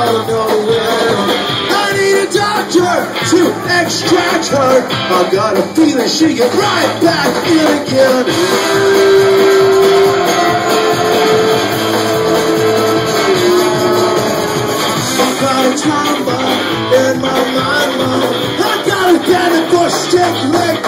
I need a doctor to extract her. I got a feeling she get right back in again. I got a time bomb in my mind, mom. I got a cannon for stick leg.